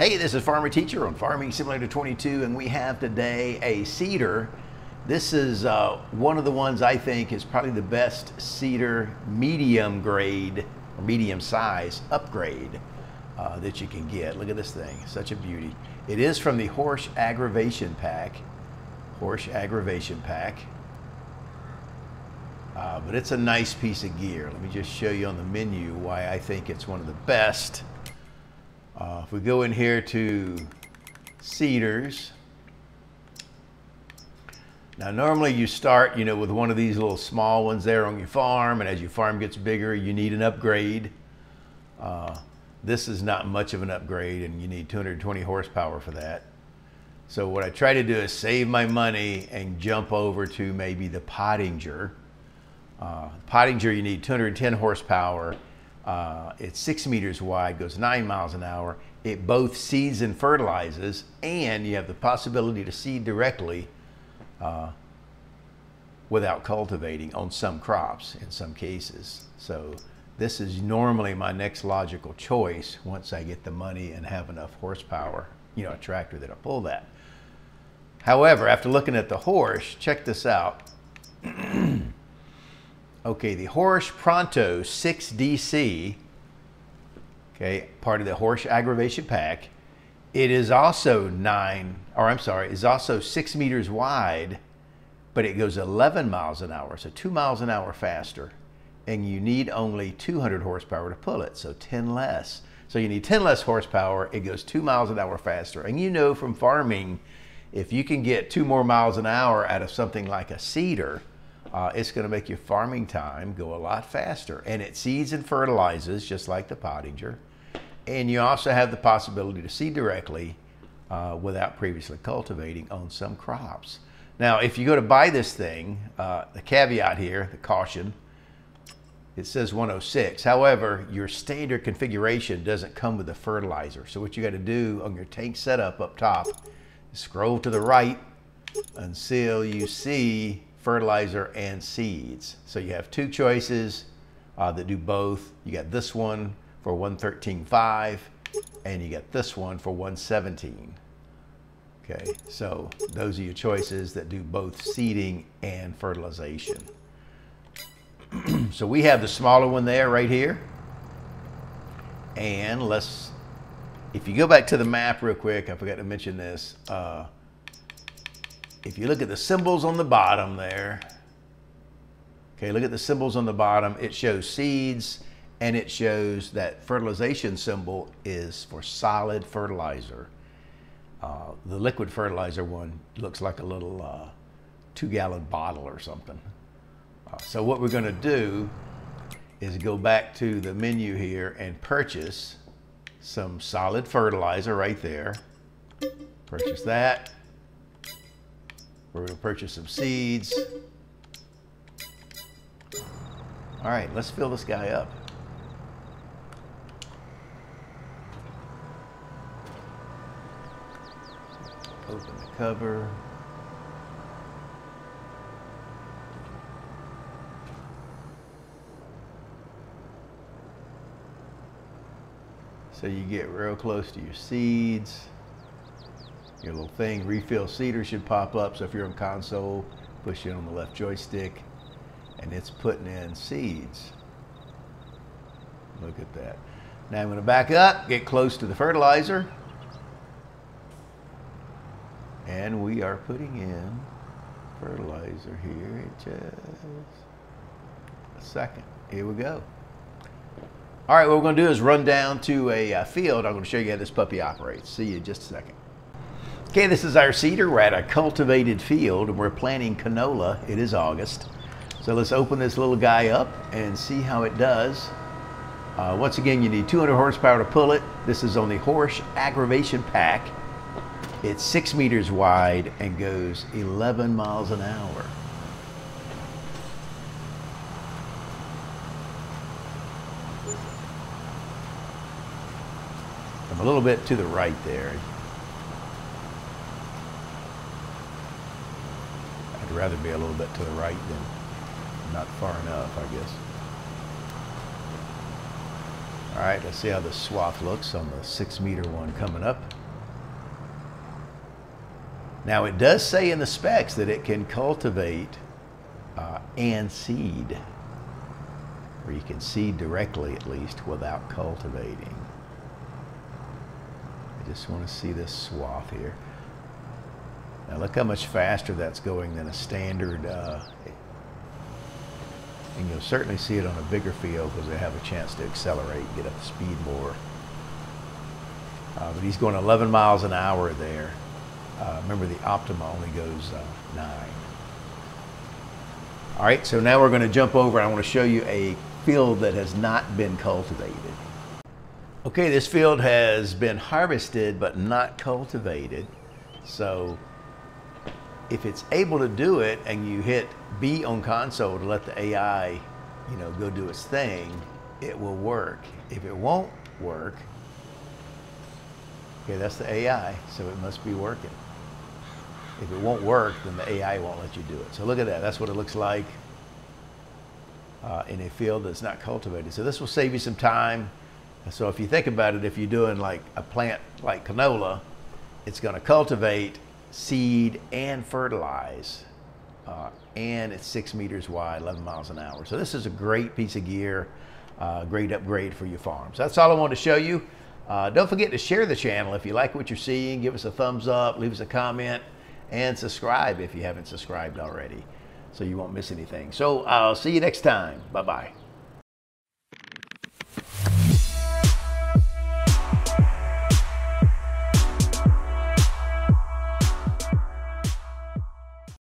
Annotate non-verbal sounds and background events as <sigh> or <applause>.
Hey, this is Farmer Teacher on Farming Simulator 22, and we have today a seeder. This is uh, one of the ones I think is probably the best seeder medium grade or medium size upgrade uh, that you can get. Look at this thing, such a beauty. It is from the Horsch Agrovation Pack. Horsch Agrovation Pack. Uh, but it's a nice piece of gear. Let me just show you on the menu why I think it's one of the best uh, if we go in here to seeders, now normally you start, you know, with one of these little small ones there on your farm, and as your farm gets bigger, you need an upgrade. Uh, this is not much of an upgrade, and you need 220 horsepower for that. So what I try to do is save my money and jump over to maybe the Pottinger. Uh, Pottinger, you need 210 horsepower uh, it's six meters wide, goes nine miles an hour. It both seeds and fertilizes, and you have the possibility to seed directly uh, without cultivating on some crops in some cases. So this is normally my next logical choice once I get the money and have enough horsepower, you know, a tractor that'll pull that. However, after looking at the Horsch, check this out. Okay, the Horsch Pronto 6DC, okay, part of the Horsch Agrovation pack. It is also nine, or I'm sorry, is also six meters wide, but it goes 11 miles an hour, so two miles an hour faster. And you need only 200 horsepower to pull it, so 10 less. So you need 10 less horsepower, it goes two miles an hour faster. And you know from farming, if you can get two more miles an hour out of something like a seeder, uh, it's going to make your farming time go a lot faster. And it seeds and fertilizes just like the Pottinger. And you also have the possibility to seed directly uh, without previously cultivating on some crops. Now, if you go to buy this thing, uh, the caveat here, the caution, it says 106. However, your standard configuration doesn't come with the fertilizer. So what you got to do on your tank setup up top, scroll to the right until you see fertilizer and seeds. So you have two choices uh, that do both. You got this one for 113.5 and you get this one for 117. Okay, so those are your choices that do both seeding and fertilization. <clears throat> so we have the smaller one there right here. And let's, if you go back to the map real quick, I forgot to mention this. Uh, if you look at the symbols on the bottom there, okay, look at the symbols on the bottom. It shows seeds and it shows that fertilization symbol is for solid fertilizer. Uh, the liquid fertilizer one looks like a little uh, two gallon bottle or something. Uh, so what we're going to do is go back to the menu here and purchase some solid fertilizer right there. Purchase that. We're going to purchase some seeds. All right, let's fill this guy up. Open the cover. So you get real close to your seeds your little thing, refill seeder should pop up. So if you're on console, push it on the left joystick and it's putting in seeds. Look at that. Now I'm going to back up, get close to the fertilizer. And we are putting in fertilizer here in just a second. Here we go. All right, what we're going to do is run down to a uh, field. I'm going to show you how this puppy operates. See you in just a second. Okay, this is our seeder. We're at a cultivated field and we're planting canola. It is August. So let's open this little guy up and see how it does. Uh, once again, you need 200 horsepower to pull it. This is on the Horsch Agrovation Pack. It's six meters wide and goes 11 miles an hour. I'm a little bit to the right there. I'd rather be a little bit to the right than not far enough, I guess. All right, let's see how the swath looks on the six meter one coming up. Now it does say in the specs that it can cultivate uh, and seed, or you can seed directly at least without cultivating. I just want to see this swath here. Now look how much faster that's going than a standard, uh, and you'll certainly see it on a bigger field because they have a chance to accelerate get up to speed more. Uh, but he's going 11 miles an hour there. Uh, remember the Optima only goes uh, 9. All right, so now we're going to jump over. I want to show you a field that has not been cultivated. Okay, this field has been harvested but not cultivated. So if it's able to do it and you hit B on console to let the AI, you know, go do its thing, it will work. If it won't work, okay, that's the AI, so it must be working. If it won't work, then the AI won't let you do it. So look at that. That's what it looks like uh, in a field that's not cultivated. So this will save you some time. So if you think about it, if you're doing like a plant like canola, it's going to cultivate, seed, and fertilize. Uh, and it's six meters wide, 11 miles an hour. So this is a great piece of gear, uh, great upgrade for your farm. So that's all I wanted to show you. Uh, don't forget to share the channel if you like what you're seeing. Give us a thumbs up, leave us a comment and subscribe if you haven't subscribed already so you won't miss anything. So I'll see you next time. Bye bye.